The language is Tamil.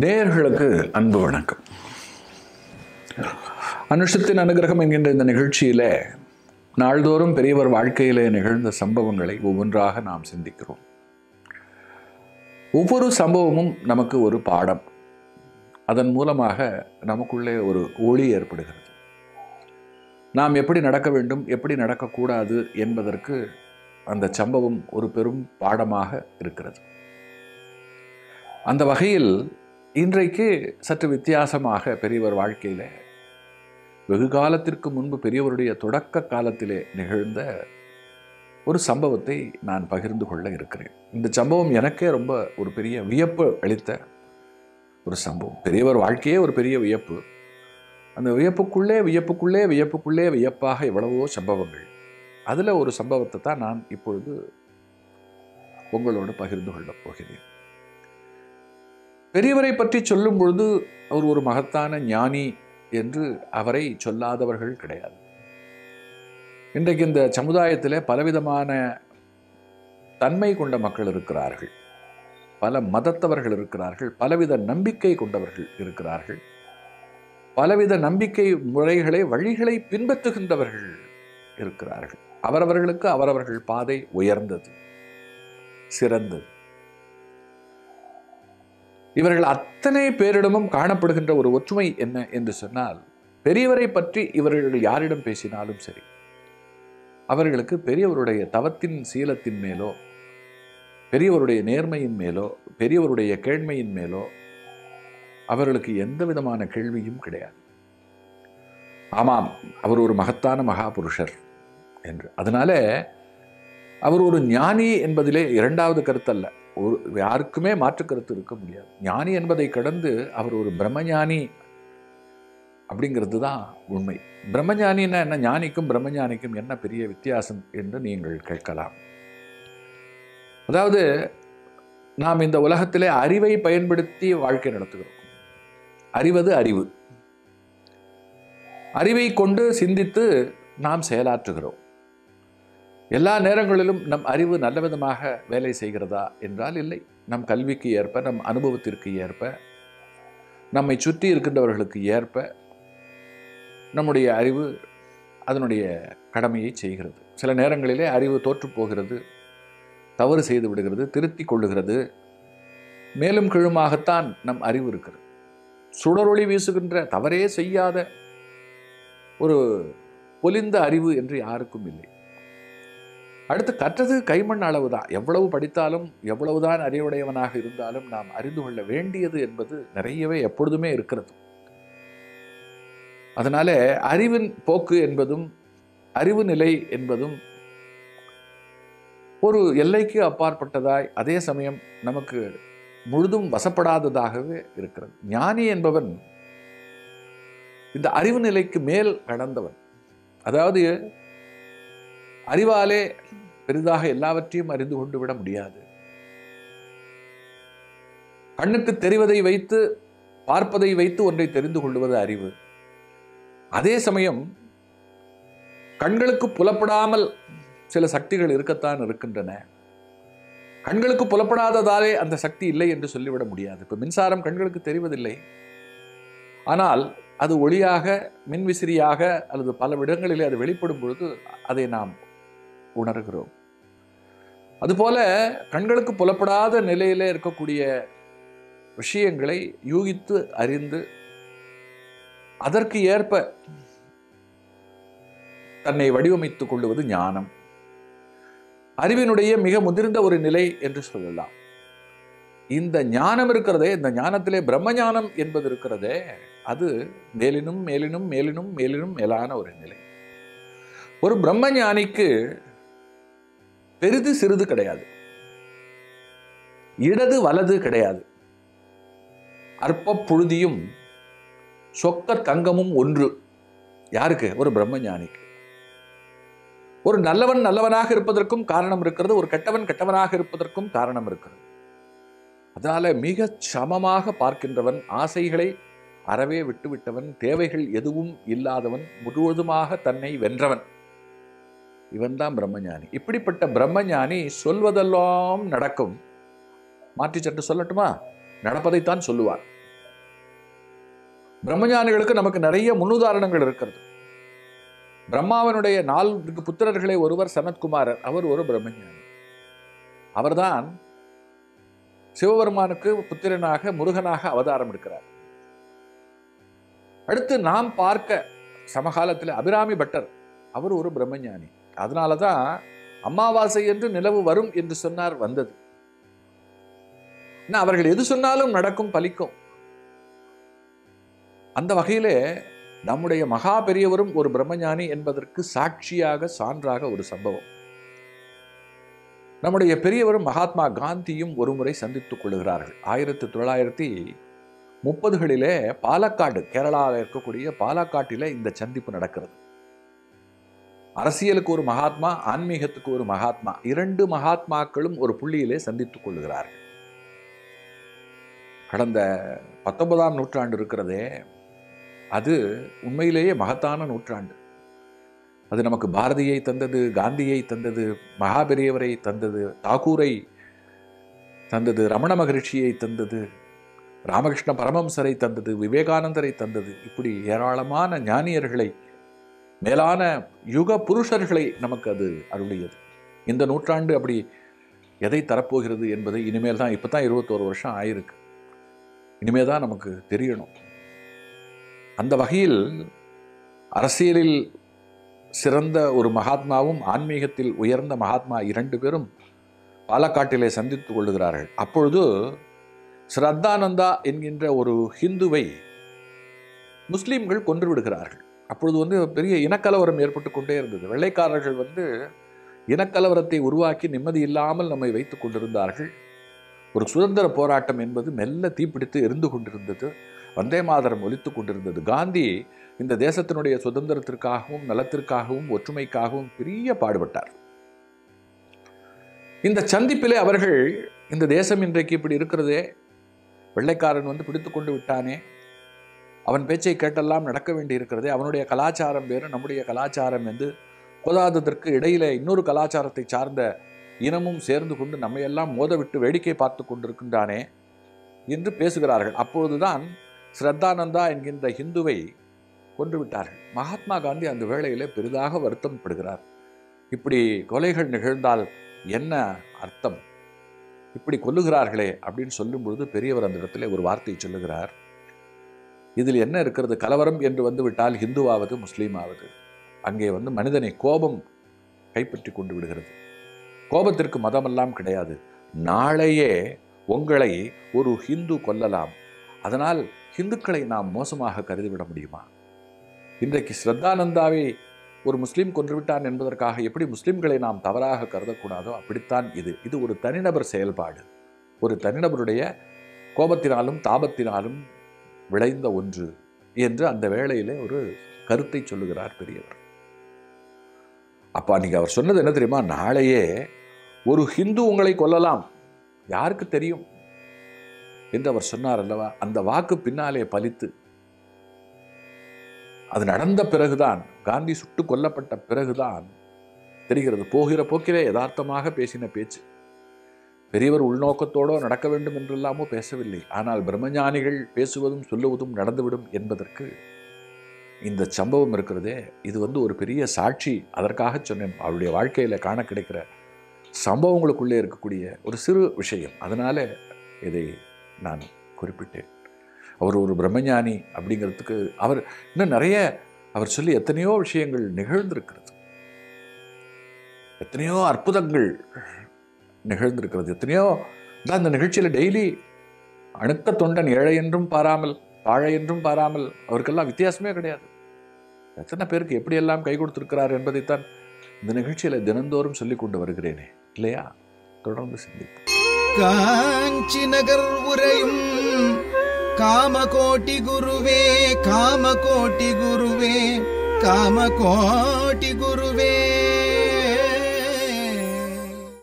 நேயர்களுக்கு அன்பு வணக்கம். அனுஷத்தின் அனுகிரகம் என்கின்ற இந்த நிகழ்ச்சியிலே நாள்தோறும் பெரியவர் வாழ்க்கையிலே நிகழ்ந்த சம்பவங்களை ஒவ்வொன்றாக நாம் சிந்திக்கிறோம். ஒவ்வொரு சம்பவமும் நமக்கு ஒரு பாடம். அதன் மூலமாக நமக்குள்ளே ஒரு ஒளி ஏற்படுகிறது. நாம் எப்படி நடக்க வேண்டும் எப்படி நடக்கக்கூடாது என்பதற்கு அந்த சம்பவம் ஒரு பெரும் பாடமாக இருக்கிறது. அந்த வகையில் இன்றைக்கு சற்று வித்தியாசமாக பெரியவர் வாழ்க்கையில் வெகு காலத்திற்கு முன்பு பெரியவருடைய தொடக்க காலத்திலே நிகழ்ந்த ஒரு சம்பவத்தை நான் பகிர்ந்து கொள்ள இருக்கிறேன். இந்த சம்பவம் எனக்கே ரொம்ப ஒரு பெரிய வியப்பு அளித்த ஒரு சம்பவம். பெரியவர் வாழ்க்கையே ஒரு பெரிய வியப்பு. அந்த வியப்புக்குள்ளே வியப்புக்குள்ளே வியப்புக்குள்ளே வியப்பாக எவ்வளவோ சம்பவங்கள். அதில் ஒரு சம்பவத்தை தான் நான் இப்பொழுது உங்களோடு பகிர்ந்து கொள்ளப் போகிறேன். பெரியவரை பற்றி சொல்லும் பொழுது அவர் ஒரு மகத்தான ஞானி என்று அவரை சொல்லாதவர்கள் கிடையாது. இன்றைக்கு இந்த சமுதாயத்தில் பலவிதமான தன்மை கொண்ட மக்கள் இருக்கிறார்கள். பல மதத்தவர்கள் இருக்கிறார்கள். பலவித நம்பிக்கை கொண்டவர்கள் இருக்கிறார்கள். பலவித நம்பிக்கை முறைகளை வழிகளை பின்பற்றுகின்றவர்கள் இருக்கிறார்கள். அவரவர்களுக்கு அவரவர்கள் பாதை உயர்ந்தது சிறந்தது. இவர்கள் அத்தனை பேரிடமும் காணப்படுகின்ற ஒரு ஒற்றுமை என்ன என்று சொன்னால் பெரியவரை பற்றி இவர்கள் யாரிடம் பேசினாலும் சரி அவர்களுக்கு பெரியவருடைய தவத்தின் சீலத்தின் மேலோ பெரியவருடைய நேர்மையின் மேலோ பெரியவருடைய கேழ்மையின் மேலோ அவர்களுக்கு எந்த விதமான கேள்வியும் கிடையாது. ஆமாம் அவர் ஒரு மகத்தான மகாபுருஷர் என்று. அதனால அவர் ஒரு ஞானி என்பதிலே இரண்டாவது கருத்தல்ல. ஒரு யாருக்குமே மாற்று கருத்து இருக்க முடியாது. ஞானி என்பதை கடந்து அவர் ஒரு பிரம்மஞானி அப்படிங்கிறது தான் உண்மை. பிரம்மஞானின்னா என்ன? ஞானிக்கும் பிரம்மஞானிக்கும் என்ன பெரிய வித்தியாசம் என்று நீங்கள் கேட்கலாம். அதாவது நாம் இந்த உலகத்திலே அறிவை பயன்படுத்தி வாழ்க்கை நடத்துகிறோம். அறிவது அறிவு. அறிவை கொண்டு சிந்தித்து நாம் செயலாற்றுகிறோம். எல்லா நேரங்களிலும் நம் அறிவு நல்ல விதமாக வேலை செய்கிறதா என்றால் இல்லை. நம் கல்விக்கு ஏற்ப நம் அனுபவத்திற்கு ஏற்ப நம்மை சுற்றி இருக்கின்றவர்களுக்கு ஏற்ப நம்முடைய அறிவு அதனுடைய கடமையை செய்கிறது. சில நேரங்களிலே அறிவு தோற்று போகிறது தவறு செய்து விடுகிறது திருத்தி கொள்ளுகிறது. மேலும் கீழுமாகத்தான் நம் அறிவு இருக்கிறது. சுடரொளி வீசுகின்ற தவறே செய்யாத ஒரு பொலிந்த அறிவு என்று யாருக்கும் இல்லை. அடுத்து கற்றது கைமண் அளவு தான் எவ்வளவு படித்தாலும் எவ்வளவுதான் அறிவுடையவனாக இருந்தாலும் நாம் அறிந்து கொள்ள வேண்டியது என்பது நிறையவே எப்பொழுதுமே இருக்கிறது. அதனால அறிவின் போக்கு என்பதும் அறிவு நிலை என்பதும் ஒரு எல்லைக்கு அப்பாற்பட்டதாய் அதே சமயம் நமக்கு முழுதும் வசப்படாததாகவே இருக்கிறது. ஞானி என்பவன் இந்த அறிவு நிலைக்கு மேல் கடந்தவன். அதாவது அறிவாலே பெரிதாக எல்லாவற்றையும் அறிந்து கொண்டு விட முடியாது. கண்ணுக்கு தெரிவதை வைத்து பார்ப்பதை வைத்து ஒன்றை தெரிந்து கொள்வது அறிவு. அதே சமயம் கண்களுக்கு புலப்படாமல் சில சக்திகள் இருக்கத்தான் இருக்கின்றன. கண்களுக்கு புலப்படாததாலே அந்த சக்தி இல்லை என்று சொல்லிவிட முடியாது. இப்போ மின்சாரம் கண்களுக்கு தெரிவதில்லை. ஆனால் அது ஒளியாக மின்விசிறியாக அல்லது பல இடங்களிலே அது வெளிப்படும் பொழுது அதை நாம் உணர்கிறோம். அதுபோல கண்களுக்கு புலப்படாத நிலையில இருக்கக்கூடிய விஷயங்களை யூகித்து அறிந்து அதற்கு ஏற்ப தன்னை வடிவமைத்துக் கொள்வது ஞானம். அறிவினுடைய மிக முதிர்ந்த ஒரு நிலை என்று சொல்லலாம். இந்த ஞானம் இருக்கிறதே இந்த ஞானத்திலே பிரம்ம ஞானம் என்பது இருக்கிறதே அது மேலினும் மேலினும் மேலினும் மேலினும் மேலான ஒரு நிலை. ஒரு பிரம்ம ஞானிக்கு பெரிது சிறிது கிடையாது. இடது வலது கிடையாது. அற்ப புழுதியும் சொக்க தங்கமும் ஒன்று. யாருக்கு? ஒரு பிரம்மஞானிக்கு. ஒரு நல்லவன் நல்லவனாக இருப்பதற்கும் காரணம் இருக்கிறது. ஒரு கெட்டவன் கெட்டவனாக இருப்பதற்கும் காரணம் இருக்கிறது. அதனால மிக சமமாக பார்க்கின்றவன் ஆசைகளை அறவே விட்டுவிட்டவன் தேவைகள் எதுவும் இல்லாதவன் முழுவதுமாக தன்னை வென்றவன். இவன்தான் பிரம்மஞானி. இப்படிப்பட்ட பிரம்மஞானி சொல்வதெல்லாம் நடக்கும். மாற்றி சற்று சொல்லட்டுமா? நடப்பதைத்தான் சொல்லுவார். பிரம்மஞானிகளுக்கு நமக்கு நிறைய முன்னுதாரணங்கள் இருக்கிறது. பிரம்மாவனுடைய நான்கு புத்திரர்களே ஒருவர் சனத்குமாரர். அவர் ஒரு பிரம்மஞானி. அவர்தான் சிவபெருமானுக்கு புத்திரனாக முருகனாக அவதாரம் எடுக்கிறார். அடுத்து நாம் பார்க்க சமகாலத்தில் அபிராமி பட்டர். அவர் ஒரு பிரம்மஞானி. அதனால தான் அமாவாசை என்று நிலவு வரும் என்று சொன்னார் வந்தது. ஏன்னா, அவர்கள் எது சொன்னாலும் நடக்கும் பலிக்கும். அந்த வகையிலே நம்முடைய மகா பெரியவரும் ஒரு பிரம்மஞானி என்பதற்கு சாட்சியாக சான்றாக ஒரு சம்பவம். நம்முடைய பெரியவரும் மகாத்மா காந்தியும் ஒருமுறை சந்தித்துக் கொள்கிறார்கள். ஆயிரத்தி தொள்ளாயிரத்தி முப்பதுகளிலே பாலக்காடு கேரளாவில் இருக்கக்கூடிய பாலக்காட்டிலே இந்த சந்திப்பு நடக்கிறது. அரசியலுக்கு ஒரு மகாத்மா ஆன்மீகத்துக்கு ஒரு மகாத்மா இரண்டு மகாத்மாக்களும் ஒரு புள்ளியிலே சந்தித்துக் கொள்கிறார்கள். கடந்த பத்தொன்பதாம் நூற்றாண்டு இருக்கிறதே அது உண்மையிலேயே மகத்தான நூற்றாண்டு. அது நமக்கு பாரதியை தந்தது காந்தியை தந்தது மகாபெரியவரை தந்தது தாகூரை தந்தது ரமண மகரிஷியை தந்தது ராமகிருஷ்ண பரமம்சரை தந்தது விவேகானந்தரை தந்தது. இப்படி ஏராளமான ஞானியர்களை மேலான யுக புருஷர்களை நமக்கு அது அருளியது. இந்த நூற்றாண்டு அப்படி எதை தரப்போகிறது என்பதை இனிமேல் தான் இப்போ தான் இருபத்தோரு வருஷம் ஆயிருக்கு. இனிமேல் தான் நமக்கு தெரியணும். அந்த வகையில் அரசியலில் சிறந்த ஒரு மகாத்மாவும் ஆன்மீகத்தில் உயர்ந்த மகாத்மா இரண்டு பேரும் பாலக்காட்டிலே சந்தித்துக் கொள்ளுகிறார்கள். அப்பொழுது ஸ்ரத்தானந்தா என்கின்ற ஒரு ஹிந்துவை முஸ்லீம்கள் கொன்று விடுகிறார்கள். அப்பொழுது வந்து பெரிய இனக்கலவரம் ஏற்பட்டு கொண்டே இருந்தது. வெள்ளைக்காரர்கள் வந்து இனக்கலவரத்தை உருவாக்கி நிம்மதி இல்லாமல் நம்மை வைத்து கொண்டிருந்தார்கள். ஒரு சுதந்திர போராட்டம் என்பது மெல்ல தீப்பிடித்து எரிந்து கொண்டிருந்தது. வந்தே மாதரம் ஒலித்துக் கொண்டிருந்தது. காந்தி இந்த தேசத்தினுடைய சுதந்திரத்திற்காகவும் நலத்திற்காகவும் ஒற்றுமைக்காகவும் பெரிய பாடுபட்டார். இந்த சந்திப்பிலே அவர்கள் இந்த தேசம் இன்றைக்கு இப்படி இருக்கிறதே? வெள்ளைக்காரன் வந்து பிடித்து கொண்டு விட்டானே? அவன் பேச்சை கேட்டெல்லாம் நடக்க வேண்டி இருக்கிறதே அவனுடைய கலாச்சாரம் வேறு நம்முடைய கலாச்சாரம் என்று போதாததற்கு இடையிலே இன்னொரு கலாச்சாரத்தை சார்ந்த இனமும் சேர்ந்து கொண்டு நம்மையெல்லாம் மோதவிட்டு வேடிக்கை பார்த்து கொண்டிருக்கின்றானே என்று பேசுகிறார்கள். அப்பொழுதுதான் ஸ்ரத்தானந்தா என்கின்ற ஹிந்துவை கொன்று விட்டார்கள் மகாத்மா காந்தி அந்த வேளையிலே பெரிதாக வருத்தம் படுகிறார். இப்படி கொலைகள் நிகழ்ந்தால் என்ன அர்த்தம்? இப்படி கொல்லுகிறார்களே அப்படின்னு சொல்லும்பொழுது பெரியவர் அந்த இடத்துல ஒரு வார்த்தை சொல்லுகிறார். இதில் என்ன இருக்கிறது? கலவரம் என்று வந்து விட்டால் ஹிந்துவாவது முஸ்லீமாவது. அங்கே வந்து மனிதனை கோபம் கைப்பற்றி கொண்டு விடுகிறது. கோபத்திற்கு மதமெல்லாம் கிடையாது. நாளையே உங்களை ஒரு ஹிந்து கொல்லலாம். அதனால் ஹிந்துக்களை நாம் மோசமாக கருதிவிட முடியுமா? இன்றைக்கு ஸ்ரத்தானந்தாவை ஒரு முஸ்லீம் கொன்றுவிட்டான் என்பதற்காக எப்படி முஸ்லிம்களை நாம் தவறாக கருதக்கூடாதோ அப்படித்தான் இது. இது ஒரு தனிநபர் செயல்பாடு. ஒரு தனிநபருடைய கோபத்தினாலும் தாபத்தினாலும் விளைந்த ஒன்று என்று அந்த வேளையிலே ஒரு கருத்தை சொல்லுகிறார் பெரியவர். அப்போ அன்றைக்கி அவர் சொன்னது என்ன தெரியுமா? நாளையே ஒரு ஹிந்து உங்களை கொல்லலாம். யாருக்கு தெரியும்? என்று அவர் சொன்னார் அல்லவா? அந்த வாக்கு பின்னாலே பலித்து. அது நடந்த பிறகுதான் காந்தி சுட்டு கொல்லப்பட்ட பிறகுதான் தெரிகிறது. போகிற போக்கிலே யதார்த்தமாக பேசின பேச்சு. பெரியவர் உள்நோக்கத்தோடோ நடக்க வேண்டும் என்றெல்லாமோ பேசவில்லை. ஆனால் பிரம்மஞானிகள் பேசுவதும் சொல்லுவதும் நடந்துவிடும் என்பதற்கு இந்த சம்பவம் இருக்கிறதே. இது வந்து ஒரு பெரிய சாட்சி. அதற்காக சொன்னேன். அவருடைய வாழ்க்கையில் காண கிடைக்கிற சம்பவங்களுக்குள்ளே இருக்கக்கூடிய ஒரு சிறு விஷயம். அதனால் இதை நான் குறிப்பிட்டேன். அவர் ஒரு பிரம்மஞானி அப்படிங்கிறதுக்கு அவர் இன்னும் நிறைய அவர் சொல்லி எத்தனையோ விஷயங்கள் நிகழ்ந்திருக்கிறது. எத்தனையோ அற்புதங்கள் நிகழ்ந்திருக்கிறது. எத்தனையோ தான் இந்த நிகழ்ச்சியில் டெய்லி அணுக்க தொண்டன் ஏழை என்றும் பாராமல் வாழை என்றும் பாராமல் அவருக்கெல்லாம் வித்தியாசமே கிடையாது. எத்தனை பேருக்கு எப்படியெல்லாம் கை கொடுத்துருக்கிறார் என்பதைத்தான் இந்த நிகழ்ச்சியில் தினந்தோறும் சொல்லி கொண்டு வருகிறேனே இல்லையா? தொடர்ந்து சிந்திப்போம். காஞ்சி நகர் உரையும் காமகோட்டி குருவே காமகோட்டி குருவே காமகோட்டி குரு